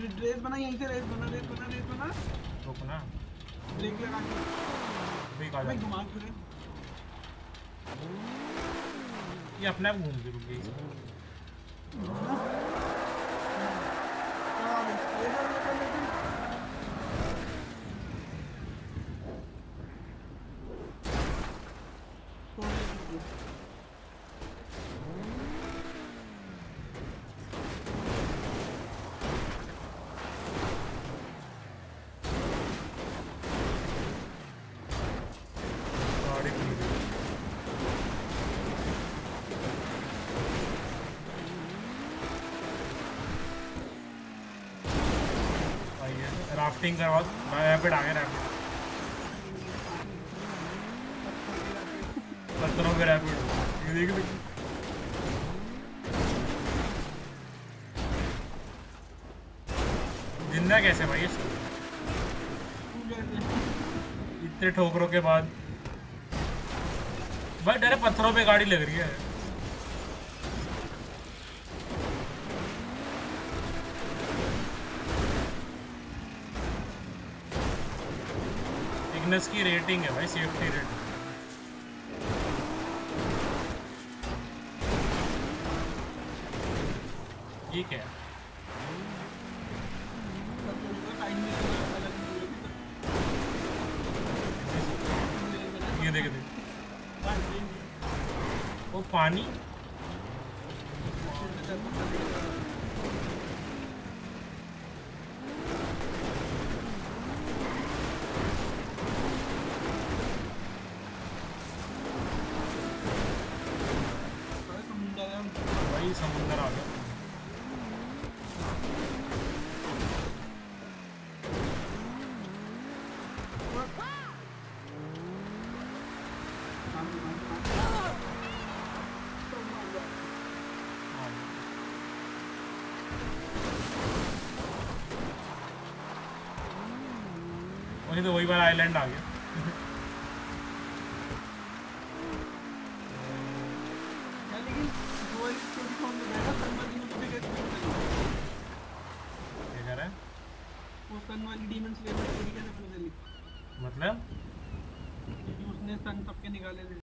Race बना यहीं से रेस बना रेस बना रेस बना। रुक ना ब्रेक लगा के। भाई जा घुमा फिर ये अपने आप घूम के रुक गई। गाड़ी राफ्टिंग करवा रैपिड आ गया रैपिड। पत्थरों पे रैपिड। ये देख देख ज़िंदा कैसे भाई इतने ठोकरों के बाद। भाई डरे पत्थरों पे गाड़ी लग रही है। इग्नस की रेटिंग है भाई सेफ्टी रेटिंग ठीक है? ये देख देख. वो पानी? समुंदर आ गया। वही तो वही वाला आइलैंड आ गया मतलब? उसने सन सबके निकाले थे।